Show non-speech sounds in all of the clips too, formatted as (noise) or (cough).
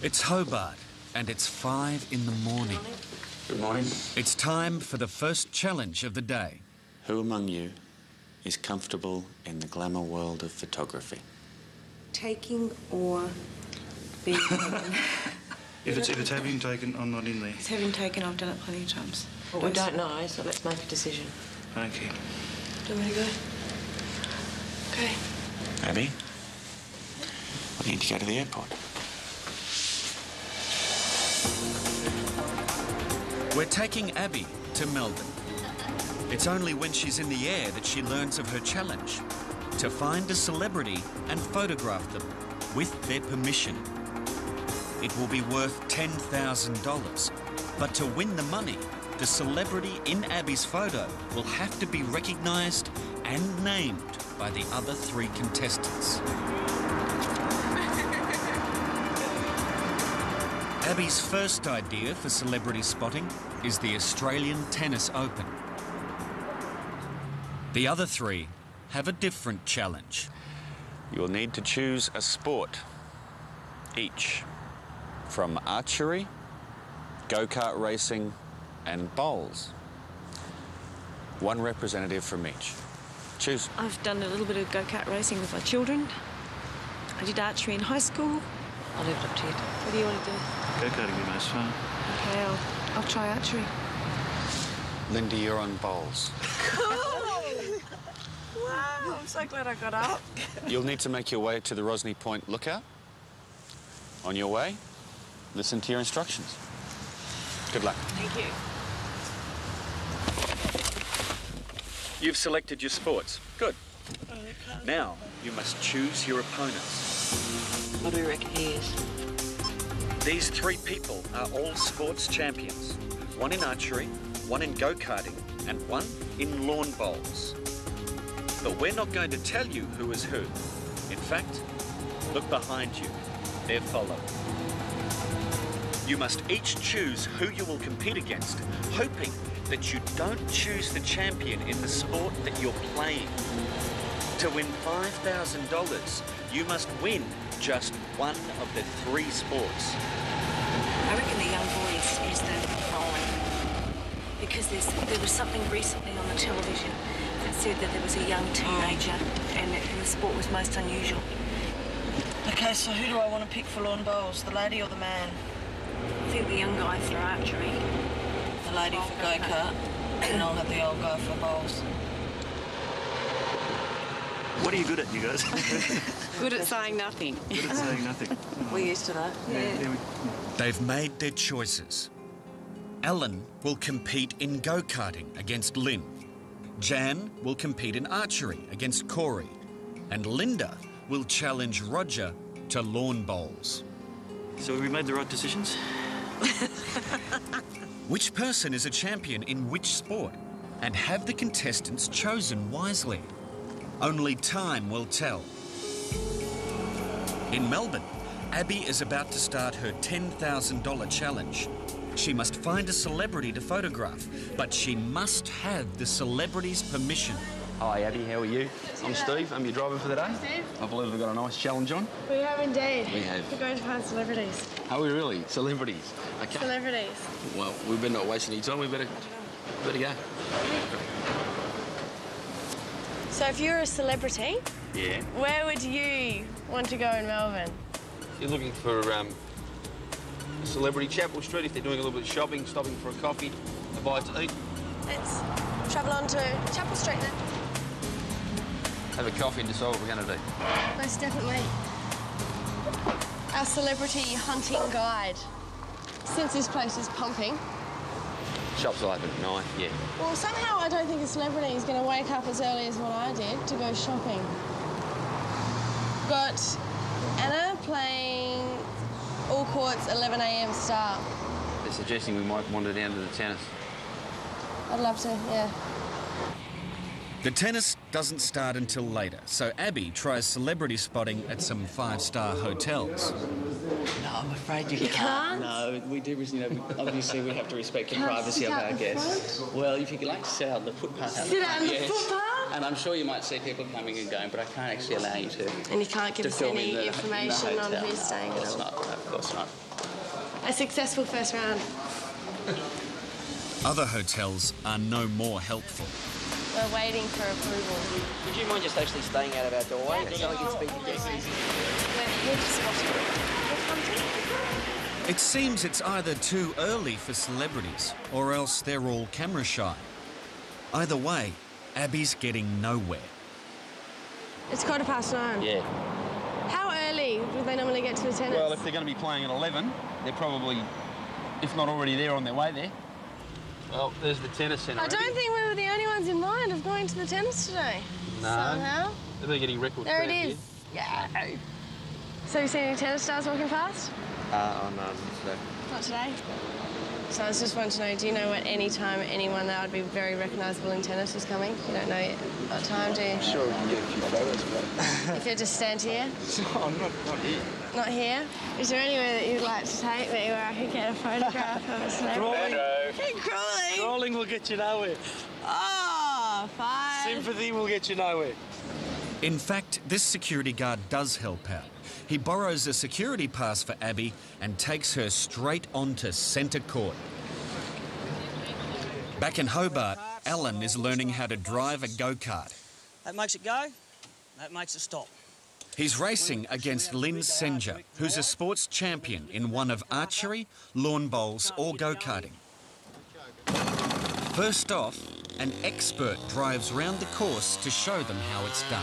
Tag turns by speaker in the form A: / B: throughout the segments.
A: It's Hobart, and it's five in the morning.
B: Good morning.
A: It's time for the first challenge of the day.
B: Who among you is comfortable in the glamour world of photography?
C: Taking or being (laughs) taken.
D: If it's, if it's having taken, I'm not in there.
C: It's having taken, I've done it plenty of times.
E: Well, we don't know, so let's make a decision.
D: Okay.
C: Do you want to go? Okay.
B: Abby? We need to go to the airport.
A: We're taking Abby to Melbourne. It's only when she's in the air that she learns of her challenge to find a celebrity and photograph them with their permission. It will be worth $10,000. But to win the money, the celebrity in Abby's photo will have to be recognised and named by the other three contestants. (laughs) Abby's first idea for celebrity spotting is the Australian Tennis Open. The other three have a different challenge.
B: You'll need to choose a sport each from archery, go kart racing, and bowls. One representative from each. Choose.
C: I've done a little bit of go-kart racing with my children. I did archery in high school.
E: I'll leave it up to you.
C: What do you want to do?
D: Go karting would be most fun.
C: Okay, I'll, I'll try archery.
B: Linda, you're on bowls. Cool! (laughs)
C: Wow, I'm so glad I got up.
B: You'll need to make your way to the Rosny Point lookout. On your way, listen to your instructions. Good luck.
C: Thank you.
A: You've selected your sports. Good. Now, you must choose your opponents.
E: What do we reckon he is?
A: These three people are all sports champions. One in archery, one in go-karting, and one in lawn bowls. But we're not going to tell you who is who. In fact, look behind you. They're following. You must each choose who you will compete against, hoping that you don't choose the champion in the sport that you're playing. To win $5,000, you must win just one of the three sports.
C: I reckon the young boys is the following. Because there's, there was something recently on the television that said that there was a young teenager and, that- and the sport was most unusual.
F: Okay, so who do I want to pick for lawn bowls? The lady or the man?
C: I think the young guy for archery.
F: The lady for go kart, and I'll have the old guy for bowls.
D: What are you good at, you guys? (laughs) (laughs)
G: Good at saying nothing.
D: good at saying nothing. (laughs)
E: We're used to that.
D: Yeah, we-
A: They've made their choices. Alan will compete in go karting against Lynn. Jan will compete in archery against Corey. And Linda will challenge Roger to lawn bowls.
D: So have we made the right decisions? (laughs)
A: Which person is a champion in which sport? And have the contestants chosen wisely? Only time will tell. In Melbourne, Abby is about to start her $10,000 challenge. She must find a celebrity to photograph, but she must have the celebrity's permission.
H: Hi Abby, how are you? I'm Steve, I'm your driver for the day.
I: Steve.
H: I believe we've got a nice challenge on.
I: We have indeed.
H: We have.
I: We're going to find celebrities.
H: Are we really? Celebrities. Okay.
I: Celebrities.
H: Well, we better not waste any time, we better, better go.
I: So if you're a celebrity,
H: Yeah.
I: where would you want to go in Melbourne?
H: You're looking for um, celebrity Chapel Street if they're doing a little bit of shopping, stopping for a coffee, a bite to eat,
I: Let's travel on to Chapel Street then.
H: have a coffee and decide what we're going to do.
I: Most definitely. Our celebrity hunting guide. Since this place is pumping,
H: Shops will open at nine, yeah.
I: well, somehow I don't think a celebrity is going to wake up as early as what I did to go shopping. Got Anna playing all courts 11 a.m. start.
H: They're suggesting we might wander down to the tennis.
I: I'd love to, yeah.
A: The tennis doesn't start until later, so Abby tries celebrity spotting at some five star hotels.
E: No, I'm afraid you,
I: can't?
J: No, we do, you know, obviously we have to respect the
I: Can't
J: privacy of our guests. Well, if you could like sit out on the footpath. out
I: Sit out on the footpath?
K: And I'm sure you might see people coming and going, but I can't actually allow you to.
I: And you can't give
K: to
I: us
K: film in
I: any
K: the- in the
I: information on
K: hotel.
I: who's staying
K: Of
I: at
K: course
I: all.
K: not. Of course not.
I: A successful first round.
A: Other hotels are no more helpful.
I: We're waiting for approval.
L: Would you mind just actually staying out of our doorway
I: Yeah,
L: so we can
I: sure.
L: speak to?
I: We're hedge spotting.
A: It seems it's either too early for celebrities or else they're all camera shy. Either way, Abby's getting nowhere.
I: It's quarter past nine.
H: Yeah.
I: How early do they normally get to the tennis?
H: Well, if they're going to be playing at 11, they're probably, if not already there, on their way there. Well, there's the tennis centre.
I: I don't think we were the only ones in mind of going to the tennis today.
H: No.
I: Somehow.
H: They're getting record
I: There it is.
H: crowd
I: is. Yeah. So you seen any tennis stars walking past?
L: Uh, oh, no, not today.
I: Not today. So I was just wanting to know, do you know at any time anyone that would be very recognisable in tennis is coming? You don't know what time, do you?
L: I'm Sure, we can get a few photos, but... (laughs)
I: If you just stand here?
L: no, (laughs) I'm not, not here.
I: Not here? Is there anywhere that you'd like to take me where I could get a photograph of a celebrity? Hey, crawling!
M: Crawling will get you nowhere.
I: Oh, fine.
M: Sympathy will get you nowhere.
A: In fact, this security guard does help out. He borrows a security pass for Abby and takes her straight onto centre court. Back in Hobart, Alan is learning how to drive a go kart.
N: That makes it go, that makes it stop.
A: He's racing against Lynn Senja, who's a sports champion in one of archery, lawn bowls, or go karting. First off, an expert drives round the course to show them how it's done.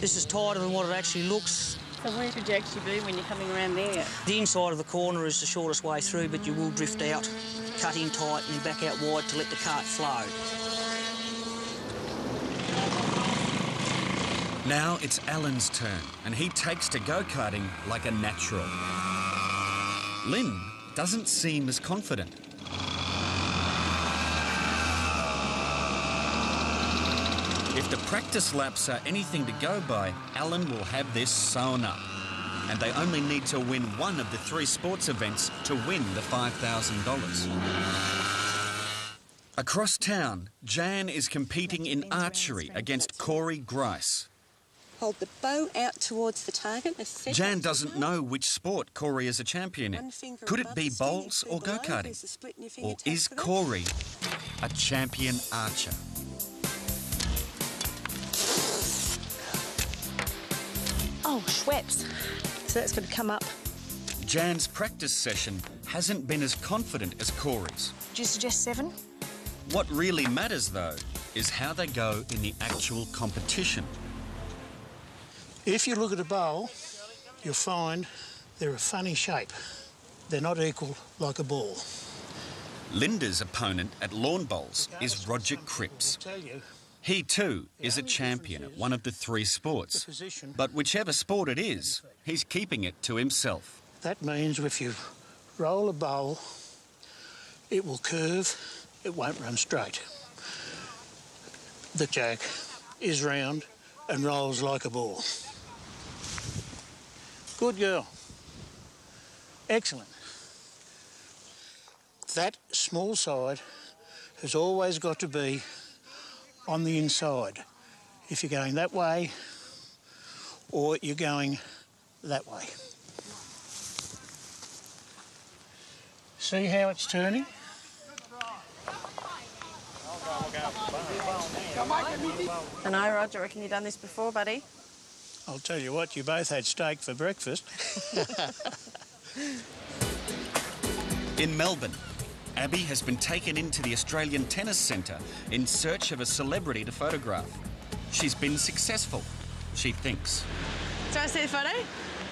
N: This is tighter than what it actually looks.
E: So where could you actually be when you're coming around there?
N: The inside of the corner is the shortest way through, but you will drift out, cut in tight and then back out wide to let the cart flow.
A: Now it's Alan's turn, and he takes to go karting like a natural. Lynn doesn't seem as confident. If the practice laps are anything to go by, Alan will have this sewn up. And they only need to win one of the three sports events to win the $5,000. Across town, Jan is competing in archery against Corey Grice.
O: Hold the bow out towards the target.
A: Jan doesn't know which sport Corey is a champion in. Could it be bowls or go karting?
O: There's a split in your
A: Or is
O: tap for that.
A: Corey a champion archer?
C: Oh, Schweppes. So that's going to come up.
A: Jan's practice session hasn't been as confident as Corey's.
C: Do you suggest seven?
A: What really matters, though, is how they go in the actual competition.
P: If you look at a bowl, you'll find they're a funny shape. They're not equal like a ball.
A: Linda's opponent at lawn bowls is Roger Cripps. He too is a champion at one of the three sports. But whichever sport it is, he's keeping it to himself.
P: that means if you roll a bowl, it will curve, it won't run straight. The jack is round and rolls like a ball. Good girl. Excellent. That small side has always got to be on the inside. If you're going that way or you're going that way. See how it's turning?
E: And I know, Roger. I reckon you've done this before, buddy.
P: I'll tell you what, you both had steak for breakfast. (laughs)
A: In Melbourne, Abby has been taken into the Australian Tennis Centre in search of a celebrity to photograph. She's been successful, she thinks.
I: Do I see the photo?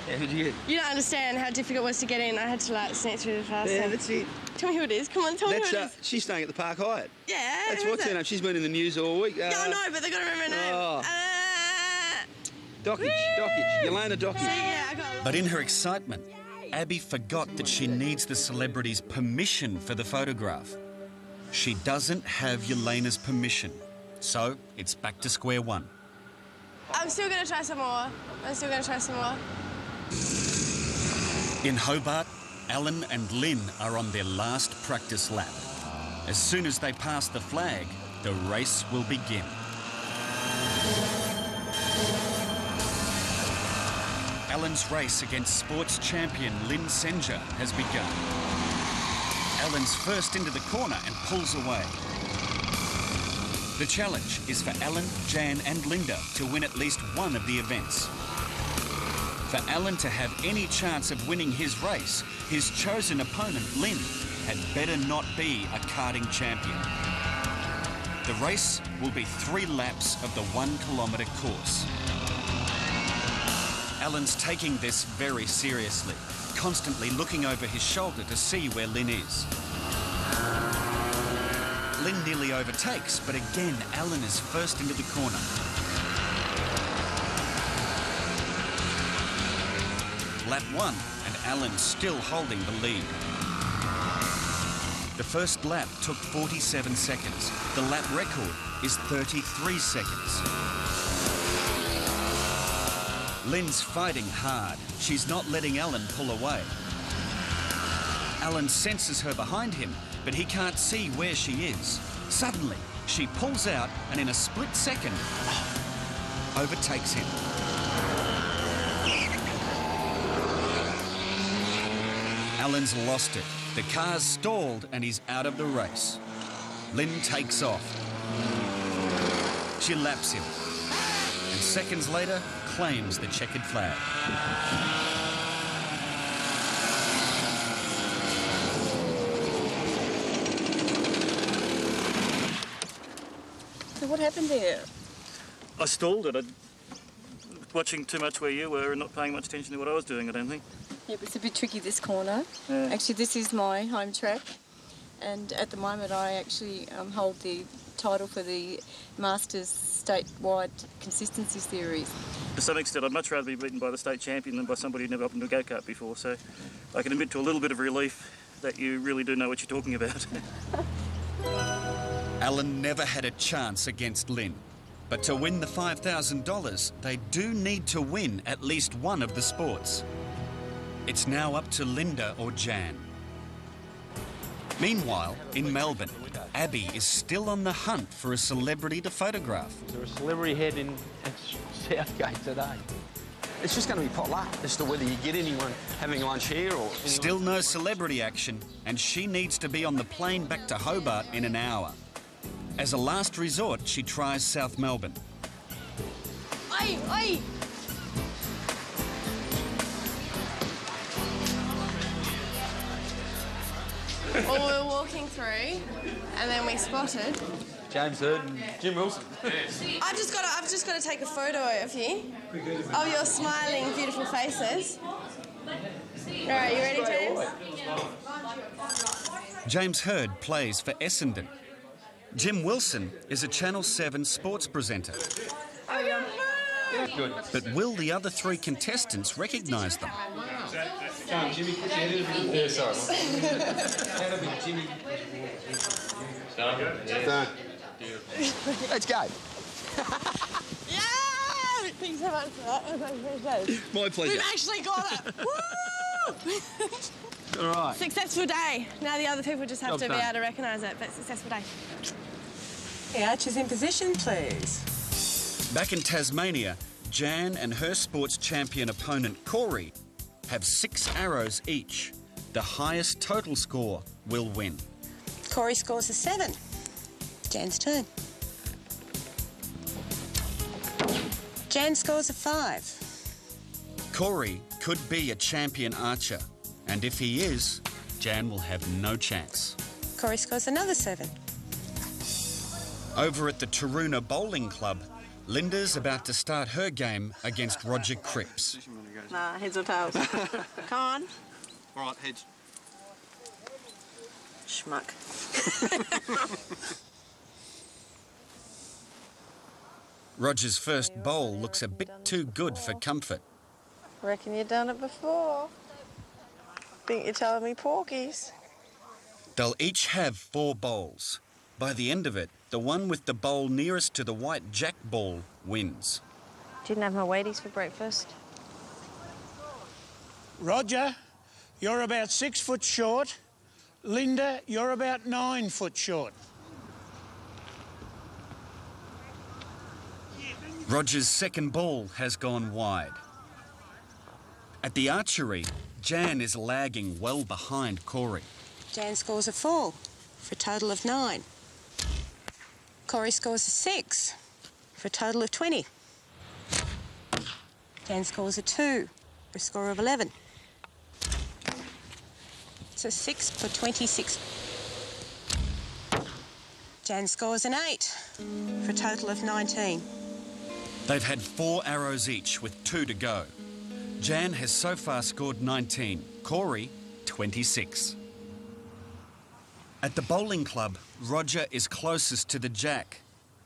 H: Yeah, who'd you get?
I: You don't understand how difficult it was to get in. I had to like sneak through the fast.
H: Yeah, that's it.
I: Tell me who it is. Come on, tell
H: That's,
I: me who
H: uh,
I: it is.
H: she's staying at the Park Hyatt.
I: Yeah.
H: That's what's her name. She's been in the news all week. Uh,
I: Yeah, I know, but they've got to remember her name.
H: Oh.
I: Uh,
H: Dokic, Dokic, Jelena Dokic.
I: see, yeah, I got.
A: But in her excitement, Abby forgot that she needs the celebrity's permission for the photograph. She doesn't have Jelena's permission, so it's back to square one.
I: I'm still going to try some more. I'm still going to try some more.
A: In Hobart, Alan and Lynn are on their last practice lap. As soon as they pass the flag, the race will begin. Alan's race against sports champion Lynn Senja has begun. Alan's first into the corner and pulls away. The challenge is for Alan, Jan and Linda to win at least one of the events. For Alan to have any chance of winning his race, his chosen opponent, Lynn, had better not be a karting champion. The race will be three laps of the one kilometre course. Alan's taking this very seriously, constantly looking over his shoulder to see where Lynn is. Lynn nearly overtakes, but again, Alan is first into the corner. Lap one, and Alan still holding the lead. The first lap took 47 seconds. The lap record is 33 seconds. Lynn's fighting hard. She's not letting Alan pull away. Alan senses her behind him, but he can't see where she is. Suddenly, she pulls out and in a split second, overtakes him. Alan's lost it. The car's stalled and he's out of the race. Lynn takes off. She laps him. And seconds later, claims the checkered flag.
E: So what happened there?
D: I stalled it. I watching too much where you were and not paying much attention to what I was doing, I don't think.
E: Yeah, it's a bit tricky this corner.
D: Yeah.
E: Actually, this is my home track, and at the moment I actually um, hold the title for the Masters statewide consistency series.
D: To some extent, I'd much rather be beaten by the state champion than by somebody who'd never hopped into a go-kart before, so I can admit to a little bit of relief that you really do know what you're talking about. (laughs)
A: Alan never had a chance against Lynn. But to win the $5,000, they do need to win at least one of the sports. It's now up to Linda or Jan. Meanwhile, in Melbourne, Abby is still on the hunt for a celebrity to photograph.
H: Is there a celebrity head in (laughs) Southgate today? It's just going to be pot luck as to whether you get anyone having lunch here or...
A: Still no celebrity action, and she needs to be on the plane back to Hobart in an hour. As a last resort, she tries South Melbourne.
I: Oi, oi! Oh, well, we were walking through, and then we spotted.
H: James Hird and Jim Wilson.
I: I've just got to, I've just got to take a photo of you, of your smiling, beautiful faces. All right, you ready, James?
A: James Hird plays for Essendon. Jim Wilson is a Channel 7 sports presenter.
H: Oh, Good.
A: But will the other three contestants recognise them?
H: Come, Jimmy, put your head in a bit. Yeah, sorry. That'll be Jimmy. Done. Done. Let's go.
I: Yeah! Thanks so much for that. That was appreciated.
H: My pleasure.
I: We've actually got it. (laughs) Woo!
H: All right.
I: Successful day. Now the other people just have
H: Job
I: to
H: done.
I: be able to recognise it, but successful day.
Q: The archers in position, please.
A: Back in Tasmania, Jan and her sports champion opponent Corey have six arrows each. The highest total score will win.
O: Corey scores a seven. Jan's turn. Jan scores a five.
A: Corey could be a champion archer, and if he is, Jan will have no chance.
O: Corey scores another seven.
A: Over at the Taroona Bowling Club, Linda's about to start her game against Roger Cripps.
E: Nah, heads or tails. (laughs) Come on.
H: All right, heads.
E: Schmuck. (laughs)
A: Roger's first bowl looks a bit too good for comfort.
E: Reckon you've done it before. Think you're telling me porkies.
A: They'll each have four bowls. By the end of it, the one with the bowl nearest to the white jack ball wins.
E: Didn't have my Wheaties for breakfast.
P: Roger, you're about six foot short. Linda, you're about nine foot short.
A: Roger's second ball has gone wide. At the archery, Jan is lagging well behind Corey.
O: Jan scores a four for a total of nine. Corey scores a six for a total of 20. Jan scores a two for a score of 11. It's a six for 26. Jan scores an eight for a total of 19.
A: They've had four arrows each with two to go. Jan has so far scored 19, Corey 26. At the bowling club, Roger is closest to the jack.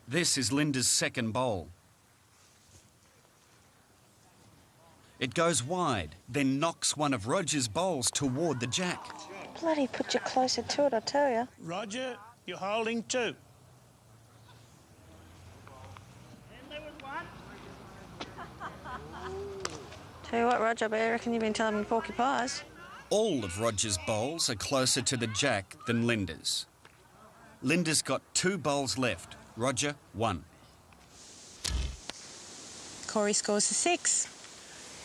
A: This is Linda's second bowl. It goes wide, then knocks one of Roger's bowls toward the jack.
C: Bloody put you closer to it, I tell you.
P: Roger, you're holding two.
C: Tell you what, Roger, but I reckon you've been telling me porky pies.
A: All of Roger's bowls are closer to the jack than Linda's. Linda's got two bowls left, Roger one.
O: Corey scores a six,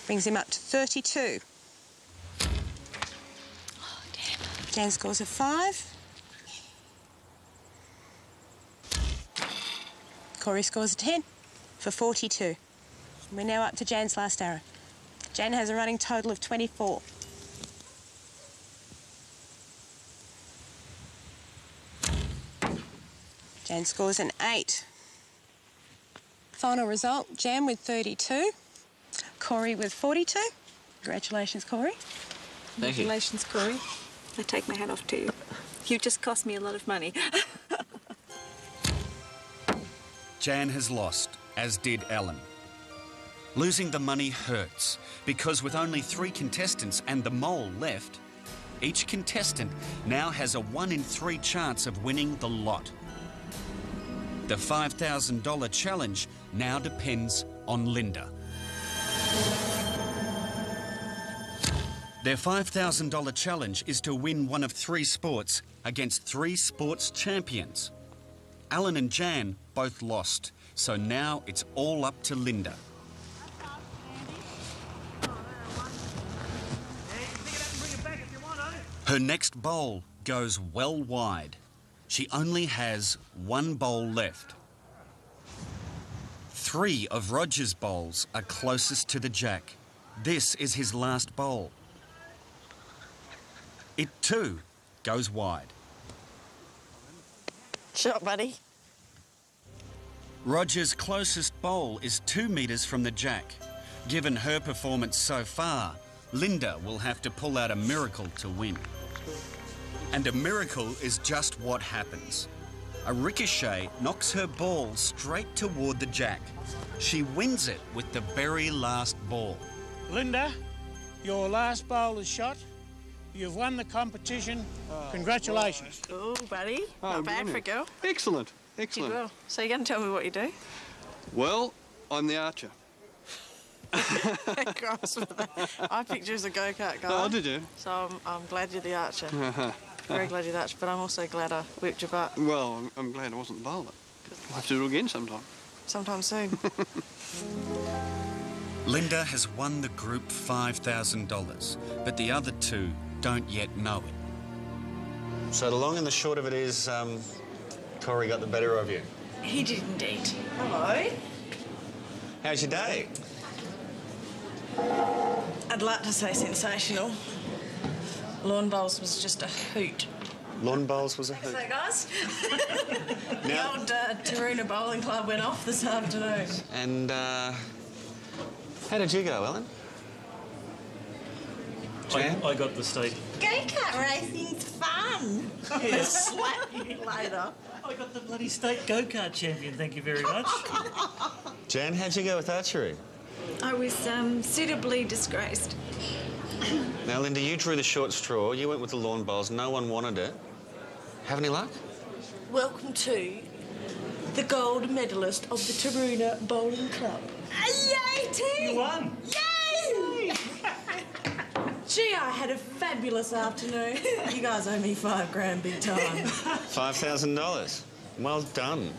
O: brings him up to 32. Jan scores a five. Corey scores a 10 for 42. We're now up to Jan's last arrow. Jan has a running total of 24. Jan scores an 8. Final result, Jan with 32, Corey with 42. Congratulations, Corey.
B: Thank you.
E: Congratulations, Corey. I take my hat off to you. You just cost me a lot of money. (laughs)
A: Jan has lost, as did Alan. Losing the money hurts because with only three contestants and the mole left, each contestant now has a one in three chance of winning the lot. The $5,000 challenge now depends on Linda. Their $5,000 challenge is to win one of three sports against three sports champions. Alan and Jan both lost, so now it's all up to Linda. Her next bowl goes well wide. She only has one bowl left. Three of Roger's bowls are closest to the jack. This is his last bowl. It too goes wide.
F: Shot, buddy.
A: Roger's closest bowl is two metres from the jack. Given her performance so far, Linda will have to pull out a miracle to win. And a miracle is just what happens. A ricochet knocks her ball straight toward the jack. She wins it with the very last ball.
P: Linda, your last bowl is shot. You've won the competition. Congratulations.
F: Oh, buddy.
H: Oh,
F: Not bad for a girl.
H: Excellent,
F: Did
H: excellent.
F: well. So you're going to tell me what you do?
H: Well, I'm the archer.
F: Gross with that. I picked you as a go-kart oh, guy.
H: Oh, did you?
F: So I'm, I'm glad you're the archer. (laughs) Very glad you're the but I'm also glad I whipped your butt
H: Well, I'm, I'm glad I wasn't the bowler. We'll have to do it again sometime.
F: sometime soon. (laughs)
A: Linda has won the group $5,000, but the other two don't yet know it.
B: So the long and the short of it is, um, Corey got the better of you.
F: he did indeed. Hello.
B: How's your day?
F: I'd like to say sensational. Lawn bowls was just a hoot.
B: Lawn bowls was a hoot.
F: So, guys, (laughs) the old uh, Taroona Bowling Club went off this afternoon.
B: and uh, how did you go, Alan? Jan?
D: I, I got the state.
F: Go-kart racing's fun. (laughs) Slap you later.
D: I got the bloody state go-kart champion, thank you very much.
B: Jan, how'd you go with archery?
E: I was um, suitably disgraced.
B: Now, Linda, you drew the short straw. You went with the lawn bowls. No one wanted it. Have any luck?
F: Welcome to the gold medalist of the Taroona Bowling Club. Yay, team!
D: You won.
F: Yay! (laughs) Gee, I had a fabulous afternoon. (laughs) You guys owe me five grand big time. (laughs)
B: $5,000. Well done.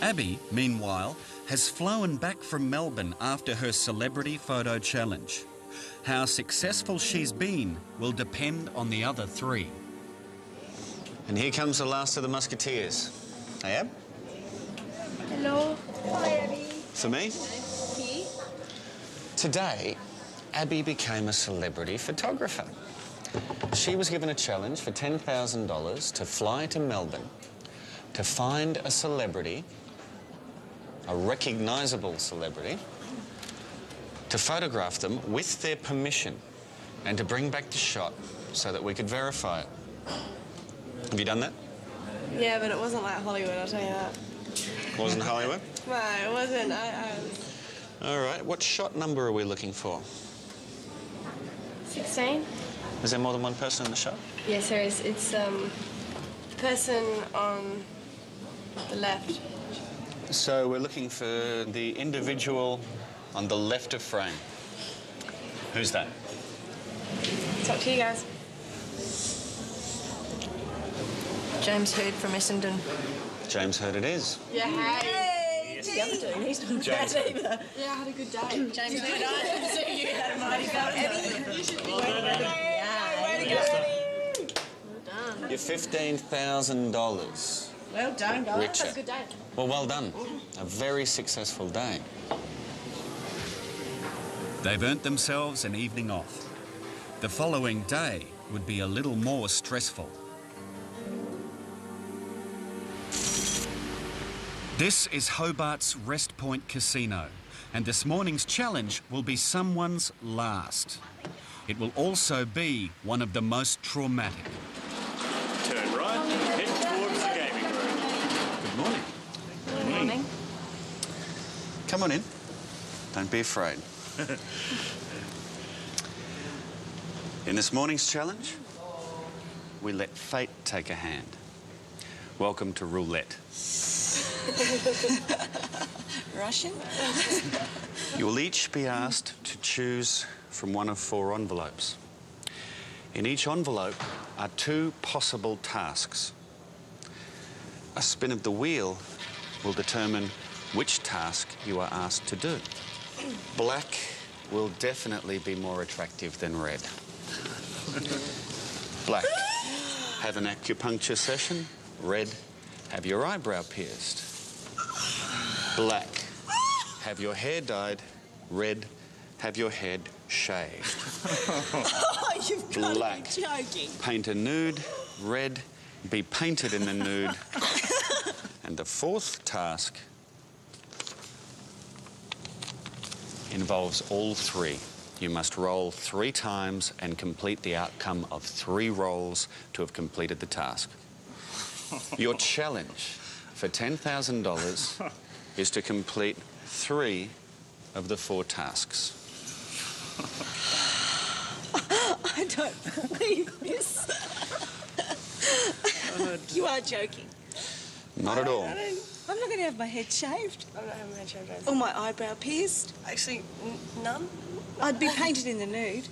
A: Abby, meanwhile, has flown back from Melbourne after her celebrity photo challenge. How successful she's been will depend on the other three.
B: And here comes the last of the Musketeers. Hey, Ab?
I: Hello. Hi, Abby.
B: For me?
I: Here.
B: Today, Abby became a celebrity photographer. She was given a challenge for $10,000 to fly to Melbourne to find a celebrity, a recognisable celebrity, to photograph them with their permission and to bring back the shot so that we could verify it. Have you done that?
I: Yeah, but it wasn't like Hollywood, I'll tell you that.
B: It Wasn't Hollywood? (laughs)
I: No, it wasn't. I, I was
B: All right, what shot number are we looking for?
I: 16.
B: Is there more than one person in the shot?
I: Yes, there is. It's um, person on the left.
B: So we're looking for the individual on the left of frame. Who's that?
I: It's up to you guys.
C: James Hird from Essendon.
B: James Hird it is.
I: Yeah, hey.
C: The other two, he's not
B: James.
C: bad either.
I: Yeah, I had a good day. James
C: James
I: Hird,
C: Hird.
I: I didn't see you had a mighty go. You should be
C: Way
I: to go.
B: You're $15,000.
I: Well done, guys.
B: Richard.
I: That's a good day.
B: Well, well done. A very successful day.
A: They've earned themselves an evening off. The following day would be a little more stressful. This is Hobart's Wrest Point Casino, and this morning's challenge will be someone's last. It will also be one of the most traumatic.
R: Turn right, head towards the gaming room.
B: Good morning.
I: Good morning.
B: Come on in. Don't be afraid. (laughs) in this morning's challenge, we let fate take a hand. Welcome to roulette. (laughs)
C: Russian? (laughs)
B: You will each be asked to choose from one of four envelopes. In each envelope are two possible tasks. A spin of the wheel will determine which task you are asked to do. Black will definitely be more attractive than red. Black, have an acupuncture session. Red, have your eyebrow pierced. Black, have your hair dyed. Red, have your head shaved. (laughs)
C: oh, you've got
B: Black.
C: to be joking.
B: Paint a nude. Red, be painted in the nude. (laughs) and the fourth task involves all three. You must roll three times and complete the outcome of three rolls to have completed the task. Your (laughs) challenge for $10,000 is to complete three of the four tasks. (laughs)
C: I don't believe this. (laughs) Oh, you are joking.
B: Not at all.
C: I'm not going to have my head shaved.
I: I'm not having my hair shaved.
C: Or my eyebrow pierced.
I: Actually, n- none.
C: I'd be painted in the nude.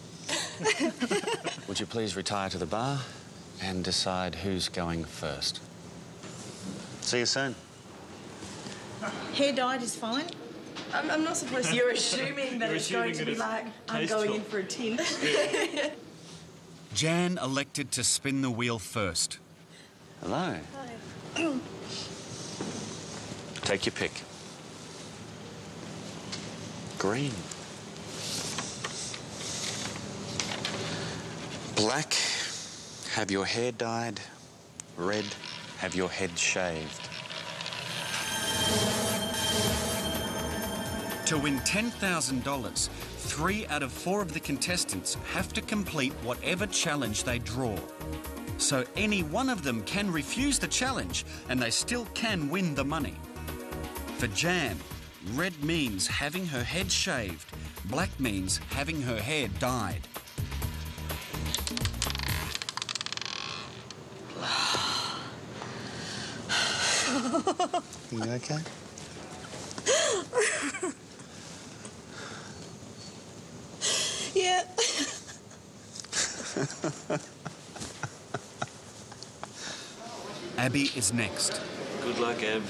C: (laughs)
B: Would you please retire to the bar and decide who's going first? See you soon.
C: Hair dyed is fine.
I: I'm, I'm not supposed to.
C: You're assuming that
A: You're
C: it's going to be like, I'm going in for a tint. (laughs)
A: Jan elected to spin the wheel first.
B: Hello. (clears throat) Take your pick. Green. Black, have your hair dyed. Red, have your head shaved.
A: To win $10,000, three out of four of the contestants have to complete whatever challenge they draw. So any one of them can refuse the challenge and they still can win the money. For Jan, red means having her head shaved, black means having her hair dyed.
B: You okay?
C: yeah.
A: Abby is next.
R: Good luck, Ab.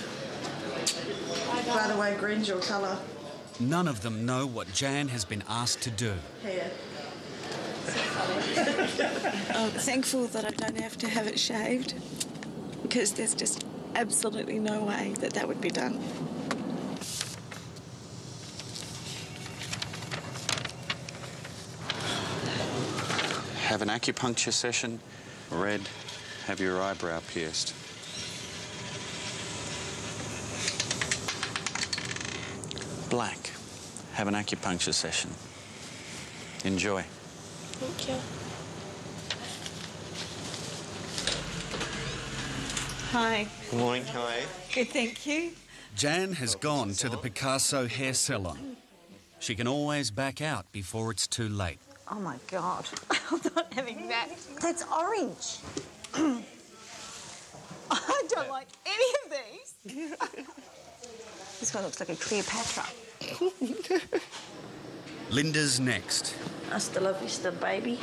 F: By the way, green's your colour.
B: None of them know what Jan has been asked to do.
F: Here.
C: I'm thankful that I don't have to have it shaved because there's just absolutely no way that that would be done.
B: Have an acupuncture session. Red, have your eyebrow pierced. Black, have an acupuncture session. Enjoy.
E: Thank you.
C: Hi.
L: Good morning, how are you?
C: Good, thank you.
B: Jan has gone to the Picasso hair salon. She can always back out before it's too late.
C: Oh my God. (laughs) I'm not having that. That's orange. (clears throat) I don't like any of these. (laughs) this one looks like a Cleopatra. (laughs)
B: Linda's next.
F: Hasta la vista, baby.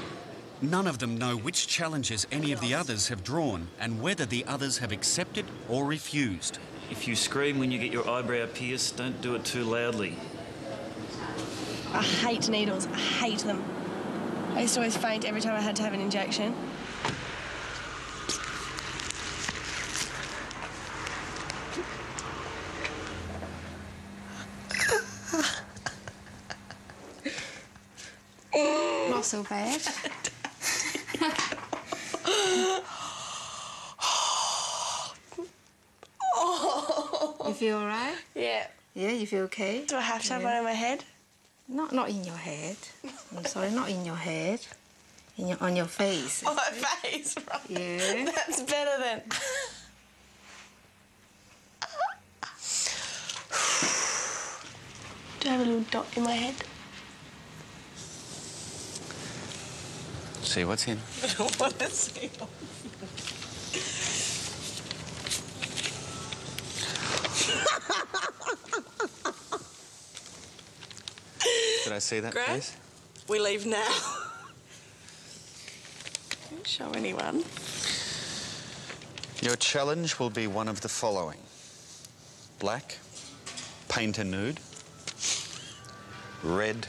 B: None of them know which challenges any of the others have drawn and whether the others have accepted or refused.
D: If you scream when you get your eyebrow pierced, don't do it too loudly.
I: I hate needles. I hate them. I used to always faint every time I had to have an injection.
E: So bad. You feel alright?
I: Yeah.
E: Yeah, you feel okay?
I: Do I have to have one in my head?
E: Not not in your head. I'm sorry, not in your head. In your on your face.
I: On my face, right?
E: Yeah.
I: That's better than. (sighs) Do I have a little dot in my head?
B: See what's in. (laughs)
F: I don't want to see.
B: Did I see that,
F: Grant?
B: please?
F: We leave now. Don't show anyone.
B: Your challenge will be one of the following. Black, paint a nude. Red,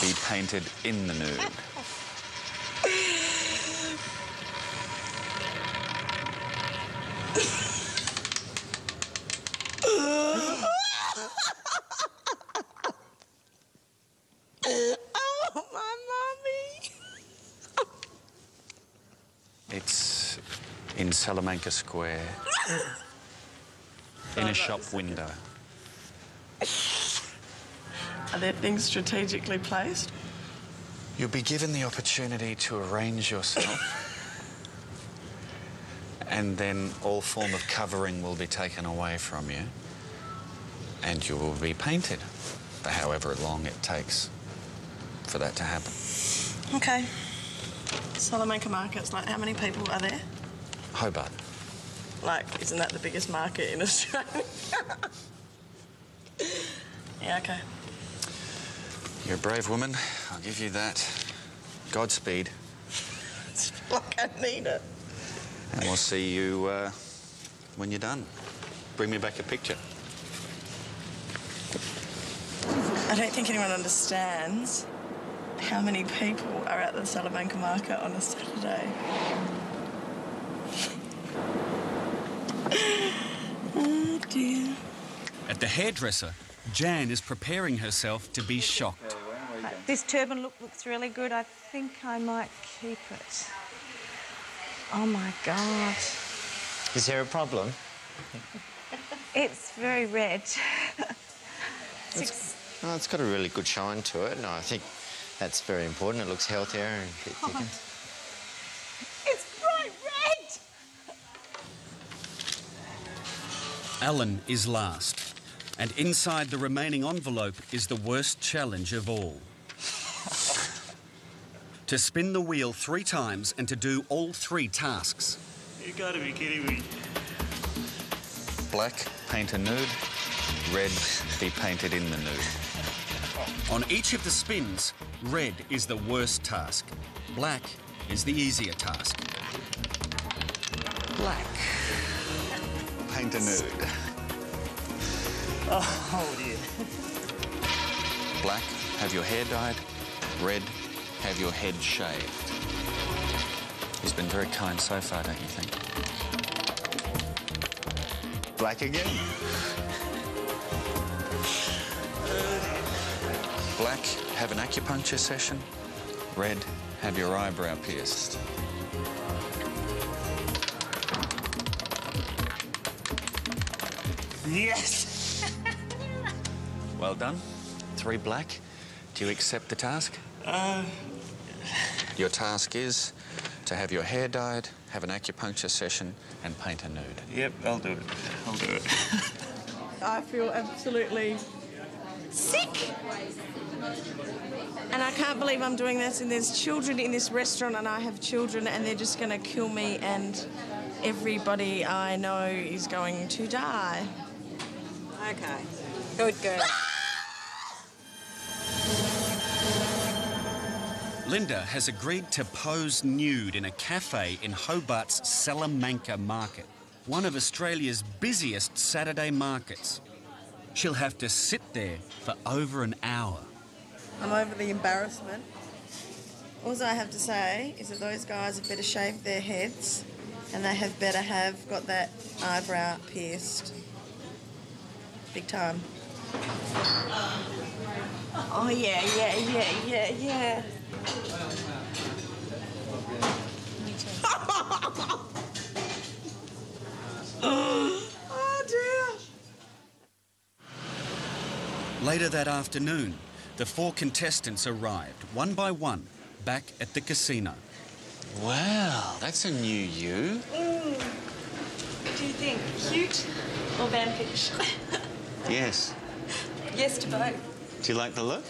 B: be painted in the nude.
F: oh, my mommy.
B: It's in Salamanca Square, in a shop window.
F: Are there things strategically placed?
B: You'll be given the opportunity to arrange yourself. and then all form of covering will be taken away from you. And you will be painted for however long it takes for that to happen.
F: Okay. Salamanca Market's like, how many people are there?
B: Hobart.
F: Like, isn't that the biggest market in Australia? (laughs) yeah, okay.
B: You're a brave woman. I'll give you that. Godspeed.
F: It's like I need it.
B: And we'll see you uh, when you're done. Bring me back a picture.
F: I don't think anyone understands how many people are at the Salamanca Market on a Saturday. (laughs) oh dear.
B: At the hairdresser, Jan is preparing herself to be shocked.
C: Uh, this turban look looks really good. I think I might keep it. Oh my God.
L: Is there a problem?
C: It's very red. (laughs)
L: It's, oh, it's got a really good shine to it, and I think that's very important. It looks healthier and a bit thicker.
B: Alan is last, and inside the remaining envelope is the worst challenge of all. to spin the wheel three times and to do all three tasks.
D: You gotta be kidding me.
B: Black, paint a nude. Red, be painted in the nude. On each of the spins, red is the worst task. Black is the easier task. Black. Paint a nude.
D: Oh, dear.
B: Black, have your hair dyed. Red, have your head shaved. He's been very kind so far, don't you think? Black again. Black, have an acupuncture session. Red, have your eyebrow pierced.
F: Yes!
B: Well done. Three black. Do you accept the task?
F: Uh,
B: Your task is to have your hair dyed, have an acupuncture session, and paint a nude.
D: Yep, I'll do it. I'll do it.
F: I feel absolutely sick. And I can't believe I'm doing this, and there's children in this restaurant, and I have children, and they're just going to kill me, and everybody I know is going to die.
O: Okay. Good girl.
A: Linda has agreed to pose nude in a cafe in Hobart's Salamanca Market, one of Australia's busiest Saturday markets. She'll have to sit there for over an hour.
F: I'm over the embarrassment. All I have to say is that those guys have better shave their heads and they have better have got that eyebrow pierced. Big time. Oh, yeah, yeah, yeah, yeah, yeah. (laughs) oh, dear.
A: Later that afternoon, the four contestants arrived, one by one, back at the casino.
B: Wow, that's a new you.
C: Mm. What do you think? Cute or vampirish? (laughs)
B: Yes.
C: yes to both.
B: Do you like the look?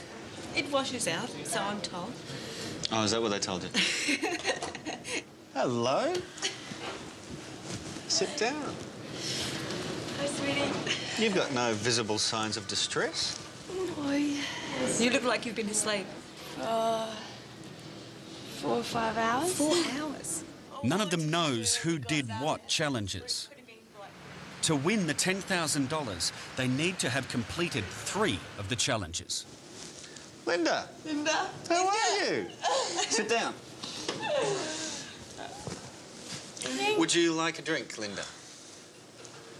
C: It washes out, so I'm told.
B: Oh, is that what they told you? (laughs) Hello. Sit down.
C: Hi, sweetie.
B: You've got no visible signs of distress.
C: Boy. You look like you've been asleep.
I: Uh, four or five hours.
C: Four hours?
A: None of them knows who did what challenges. To win the $10,000, they need to have completed three of the challenges.
B: Linda,
F: Linda.
B: how are you? (laughs) Sit down. Would you like a drink, Linda?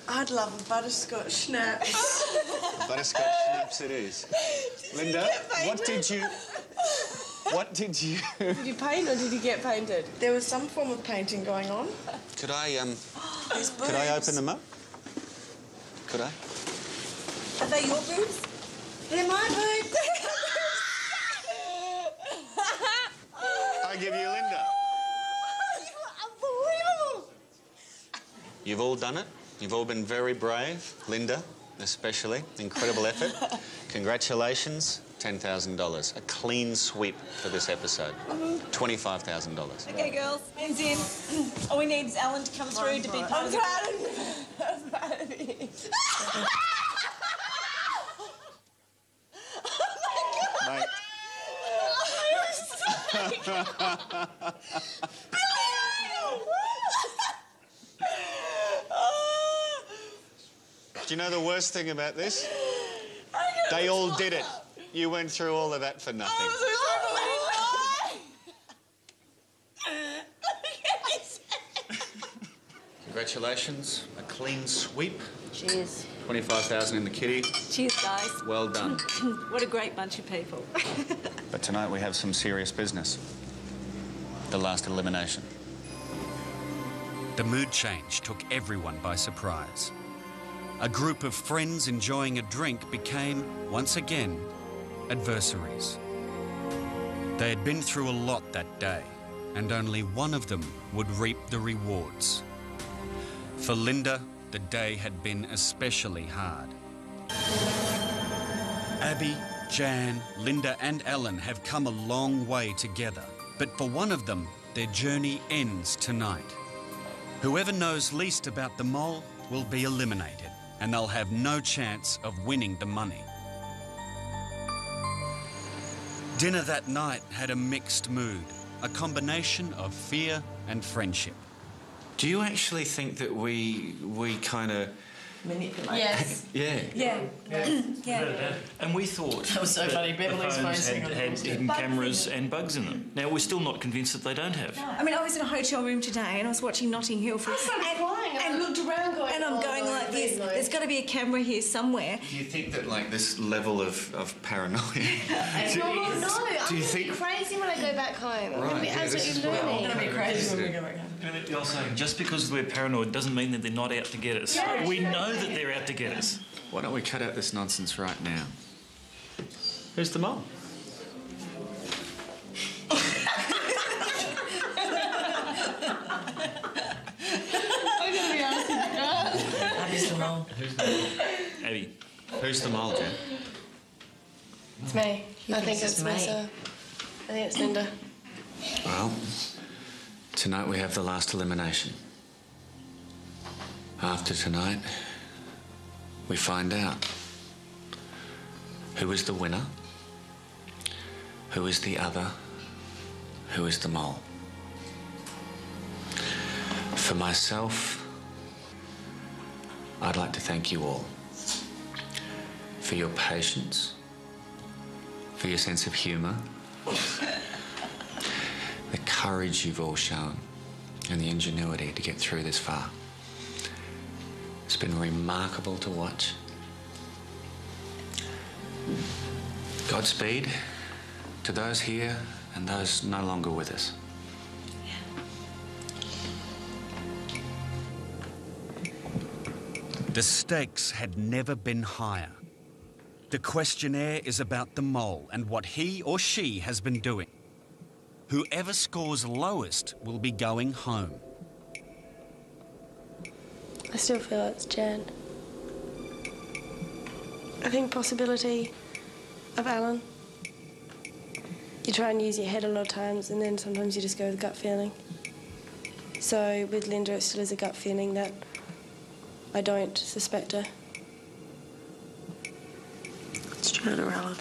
F: I'd love a butterscotch schnapps. (laughs)
B: Butterscotch schnapps it is. (laughs) Linda, what did you... What did you...
F: Did you paint or did you get painted? There was some form of painting going on.
B: Could I, um... (gasps) Could I open them up? Could I?
F: Are they your boobs? They're my boobs. (laughs)
B: I give you Linda.
F: Unbelievable.
B: You've all done it. You've all been very brave. Linda, especially. Incredible effort. (laughs) Congratulations. $10,000. A clean sweep for this episode. $25,000.
C: Okay, girls, hands in. (clears throat) All we need is Alan to come through to be part
F: I'm
C: of the...
F: proud of you. I'm proud of you.
B: Mate. Do you know the worst thing about this? They all did it. You went through all of that for nothing. Oh, Congratulations. A clean sweep.
C: Cheers.
B: 25,000 in the kitty.
C: Cheers, guys.
B: Well done. (laughs)
C: what a great bunch of people. (laughs)
B: But tonight we have some serious business. The last elimination.
A: The mood change took everyone by surprise. A group of friends enjoying a drink became, once again, adversaries. They had been through a lot that day, and only one of them would reap the rewards. For Linda, the day had been especially hard. Abby, Jan, Linda, and Alan have come a long way together, but for one of them, their journey ends tonight. Whoever knows least about the mole will be eliminated, and they'll have no chance of winning the money. Dinner that night had a mixed mood, a combination of fear and friendship.
B: Do you actually think that we we kind of
Q: manipulate.
F: Yes. (laughs)
H: Yeah.
C: Yeah. yeah.
D: And we thought
Q: That was so
D: that
Q: funny. Beverly's
D: the phones had,
Q: on
D: had
Q: Insta.
D: hidden
C: Bugs
D: cameras and bugs in them. Now we're still not convinced that they don't have.
C: I mean, I was in a hotel room today and I was watching Notting Hill for.
I: I started flying and I looked around going,
C: And I'm
I: "Oh,
C: going like
I: please
C: this.
I: no."
C: There's got to be a camera here somewhere.
B: Do you think that, like, this level of, of paranoia... (laughs)
I: No, no, I'm
B: Do
I: going
B: you
I: to
B: think-
I: be crazy when I go back home. I'm going to be
B: Right, yeah, this
I: absolutely
B: is what
I: loony.
B: I'm gonna be crazy when we go
Q: back home.
D: You know, I saying, just because we're paranoid doesn't mean that they're not out to get us.
B: Yeah,
D: we
B: sure.
D: know that they're out to get us.
B: Why don't we cut out this nonsense right now?
D: Who's the mole?
I: I'm going to be honest with you guys.
Q: Abby's the mole.
D: Who's the mole? Abby.
B: Who's the mole, Jen?
I: It's me.
Q: He
I: I think it's
Q: it's me.
I: myself. I think it's Linda.
B: Well, tonight we have the last elimination. After tonight, we find out who is the winner, who is the other, who is the mole. For myself, I'd like to thank you all for your patience, for your sense of humour, the courage you've all shown, and the ingenuity to get through this far. It's been remarkable to watch. Godspeed to those here and those no longer with us.
A: The stakes had never been higher. The questionnaire is about the mole and what he or she has been doing. Whoever scores lowest will be going home.
I: I still feel it's Jan. I think possibility of Alan. You try and use your head a lot of times, and then sometimes you just go with gut feeling. So with Linda, it still is a gut feeling that I don't suspect her.
Q: It's or Alan.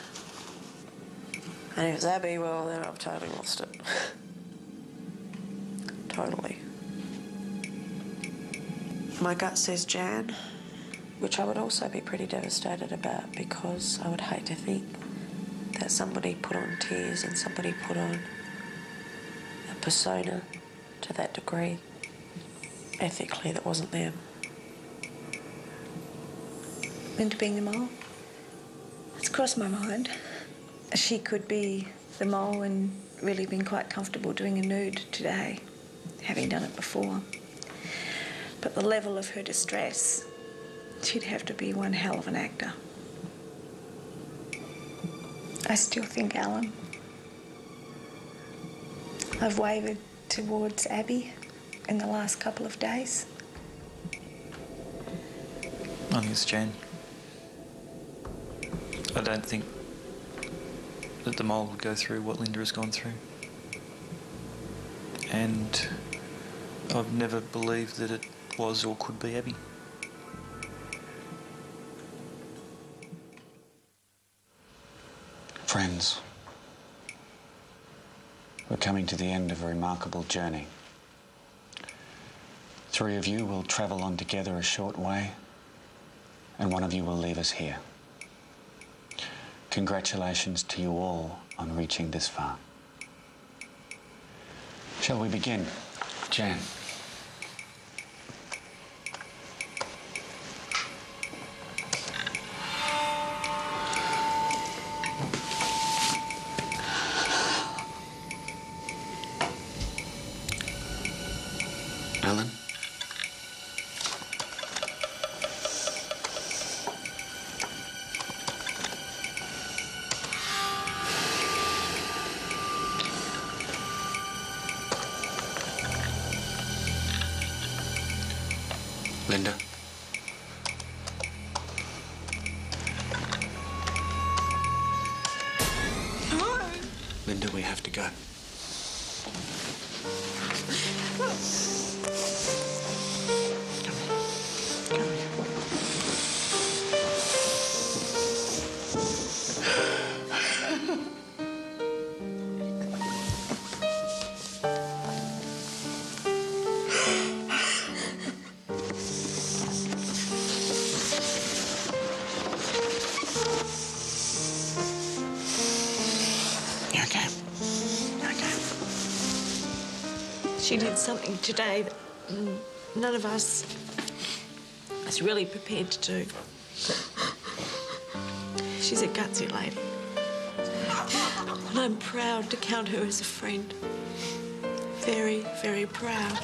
Q: And if it's Abby, well, then I've totally lost it. (laughs) totally. My gut says Jan, which I would also be pretty devastated about because I would hate to think that somebody put on tears and somebody put on a persona to that degree ethically that wasn't them.
C: Linda being the mole. It's crossed my mind. She could be the mole and really been quite comfortable doing a nude today, having done it before. But the level of her distress, she'd have to be one hell of an actor. I still think Alan. I've wavered towards Abby in the last couple of days.
D: I think it's Jan. I don't think that the mole would go through what Linda has gone through. And I've never believed that it was or could be Abby.
B: Friends, we're coming to the end of a remarkable journey. Three of you will travel on together a short way, and one of you will leave us here. Congratulations to you all on reaching this far. Shall we begin? Jan.
C: She did something today that none of us is really prepared to do. She's a gutsy lady. And I'm proud to count her as a friend. Very, very proud.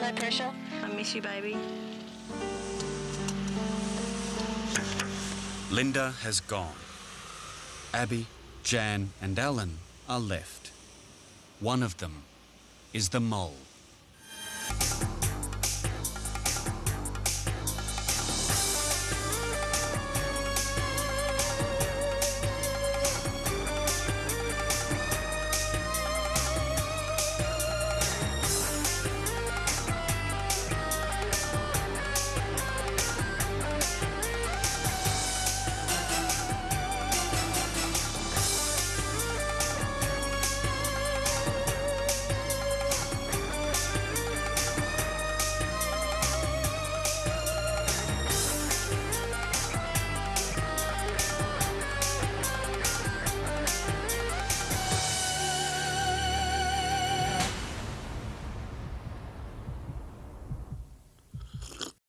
S: No pressure. I miss you, baby.
A: Linda has gone. Abby, Jan, and Alan are left. One of them is the mole.